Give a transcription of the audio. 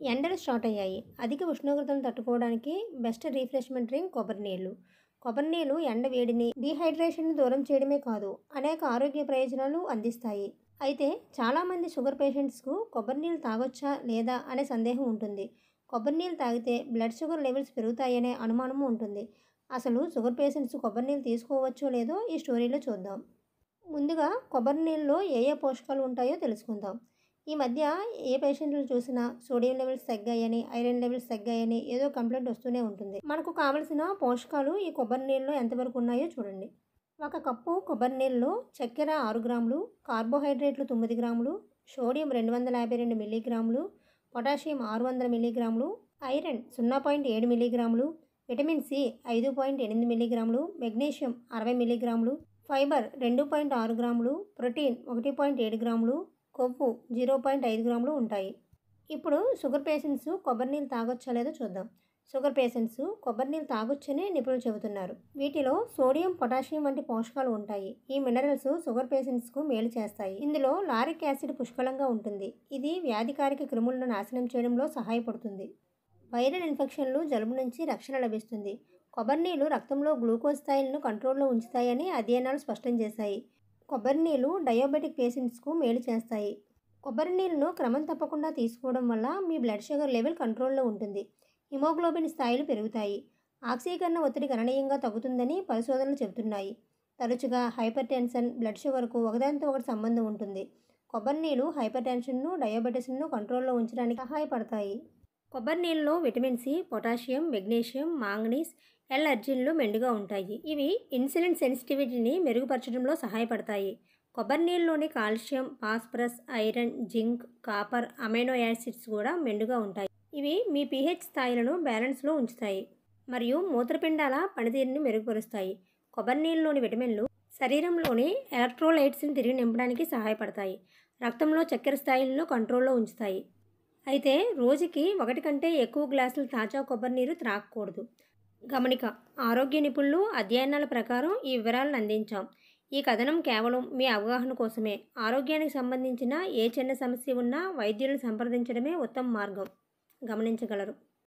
ఎండలు స్టార్ట్ అయ్యాయి. అధిక ఉష్ణోగ్రతను తట్టుకోవడానికి బెస్ట్ రీఫ్రెష్మెంట్ డ్రింక్ కొబ్బరి నీళ్ళు. కొబ్బరి నీళ్ళు ఎండ వేడిని డీహైడ్రేషన్ని దూరం చేయడమే కాదు అనేక ఆరోగ్య ప్రయోజనాలు అందిస్తాయి. అయితే చాలామంది షుగర్ పేషెంట్స్కు కొబ్బరి నీళ్ళు తాగొచ్చా లేదా అనే సందేహం ఉంటుంది. కొబ్బరి నీళ్ళు తాగితే బ్లడ్ షుగర్ లెవెల్స్ పెరుగుతాయనే అనుమానము ఉంటుంది. అసలు షుగర్ పేషెంట్స్ కొబ్బరి నీళ్ళు తీసుకోవచ్చో లేదో ఈ స్టోరీలో చూద్దాం. ముందుగా కొబ్బరి నీళ్ళలో ఏ ఏ పోషకాలు ఉంటాయో తెలుసుకుందాం. ఈ మధ్య ఏ పేషెంట్లు చూసినా సోడియం లెవెల్స్ తగ్గాయని ఐరన్ లెవెల్స్ తగ్గాయని ఏదో కంప్లైంట్ వస్తూనే ఉంటుంది. మనకు కావలసిన పోషకాలు ఈ కొబ్బరి నీళ్ళలో ఎంతవరకు ఉన్నాయో చూడండి. ఒక కప్పు కొబ్బరి నీళ్ళలో చక్కెర ఆరు గ్రాములు కార్బోహైడ్రేట్లు తొమ్మిది గ్రాములు సోడియం రెండు వందల యాభై రెండు మిల్లీగ్రాములు పొటాషియం ఆరు వందల మిల్లీగ్రాములు ఐరన్ సున్నా పాయింట్ ఏడు మిల్లీగ్రాములు విటమిన్ సి ఐదు పాయింట్ ఎనిమిది మిల్లీగ్రాములు మెగ్నీషియం అరవై మిల్లీగ్రాములు ఫైబర్ రెండు పాయింట్ ఆరు గ్రాములు ప్రోటీన్ ఒకటి పాయింట్ ఏడు గ్రాములు కొవ్వు జీరో పాయింట్ ఐదు గ్రాములు ఉంటాయి. ఇప్పుడు షుగర్ పేషెంట్స్ కొబ్బరి నీళ్ళు తాగొచ్చా లేదో చూద్దాం. షుగర్ పేషెంట్స్ కొబ్బరి నీళ్ళు తాగొచ్చని నిపుణులు చెబుతున్నారు. వీటిలో సోడియం పొటాషియం వంటి పోషకాలు ఉంటాయి. ఈ మినరల్స్ షుగర్ పేషెంట్స్కు మేలు చేస్తాయి. ఇందులో లారిక్ యాసిడ్ పుష్కలంగా ఉంటుంది. ఇది వ్యాధికారిక క్రిములను నాశనం చేయడంలో సహాయపడుతుంది. వైరల్ ఇన్ఫెక్షన్లు జలుబు నుంచి రక్షణ లభిస్తుంది. కొబ్బరి నీళ్ళు రక్తంలో గ్లూకోజ్ స్థాయిలను కంట్రోల్లో ఉంచుతాయని అధ్యయనాలు స్పష్టం చేశాయి. కొబ్బరి నీళ్ళు డయాబెటిక్ పేషెంట్స్కు మేలు చేస్తాయి. కొబ్బరి నీళ్ళను క్రమం తప్పకుండా తీసుకోవడం వల్ల మీ బ్లడ్ షుగర్ లెవెల్ కంట్రోల్లో ఉంటుంది. హిమోగ్లోబిన్ స్థాయిలు పెరుగుతాయి. ఆక్సీకరణ ఒత్తిడి గణనీయంగా తగ్గుతుందని పరిశోధనలు చెబుతున్నాయి. తరచుగా హైపర్ టెన్షన్ బ్లడ్ షుగర్కు ఒకదానితో ఒకటి సంబంధం ఉంటుంది. కొబ్బరి నీళ్ళు హైపర్ టెన్షన్ను డయాబెటీస్ను కంట్రోల్లో ఉంచడానికి సహాయపడతాయి. కొబ్బరి నీళ్ళలో vitamin C potassium magnesium manganese L అర్జిన్లు మెండుగా ఉంటాయి. ఇవి ఇన్సులిన్ సెన్సిటివిటీని మెరుగుపరచడంలో సహాయపడతాయి. కొబ్బరి నీళ్ళలోని calcium phosphorus iron zinc copper amino acids కూడా మెండుగా ఉంటాయి. ఇవి మీ పీహెచ్ స్థాయిలను బ్యాలెన్స్లో ఉంచుతాయి మరియు మూత్రపిండాల పనితీరుని మెరుగుపరుస్తాయి. కొబ్బరి నీళ్ళలోని విటమిన్లు శరీరంలోని ఎలక్ట్రోలైట్స్ని తిరిగి నింపడానికి సహాయపడతాయి. రక్తంలో చక్కెర స్థాయిలను కంట్రోల్లో ఉంచుతాయి. అయితే రోజుకి ఒకటి కంటే ఎక్కువ గ్లాసులు తాజా కొబ్బరి నీరు త్రాగకూడదు. గమనిక. ఆరోగ్య నిపుణులు అధ్యయనాల ప్రకారం ఈ వివరాలను అందించాం. ఈ కథనం కేవలం మీ అవగాహన కోసమే. ఆరోగ్యానికి సంబంధించిన ఏ చిన్న సమస్య ఉన్నా వైద్యులను సంప్రదించడమే ఉత్తమ మార్గం. గమనించగలరు.